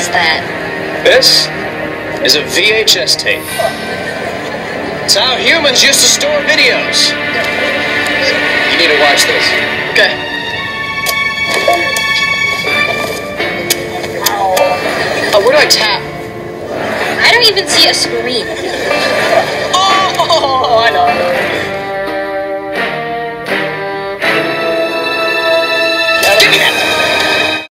is that? This is a VHS tape. It's how humans used to store videos. You need to watch this. Okay. Oh, where do I tap? I don't even see a screen.